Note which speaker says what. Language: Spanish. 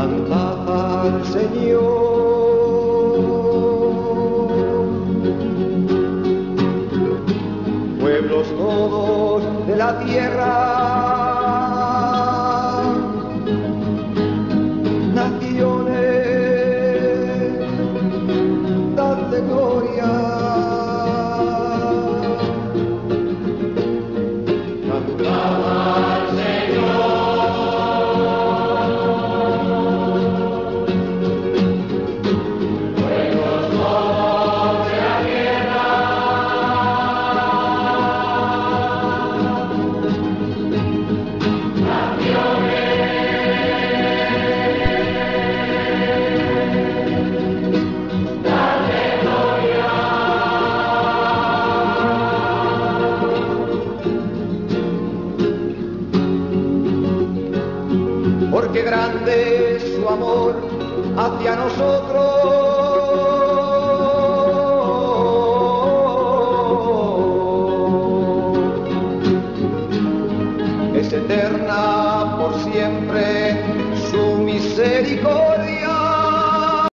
Speaker 1: cantad al Señor. Pueblos todos de la tierra. Hacia nosotros. Es eterna por siempre su misericordia.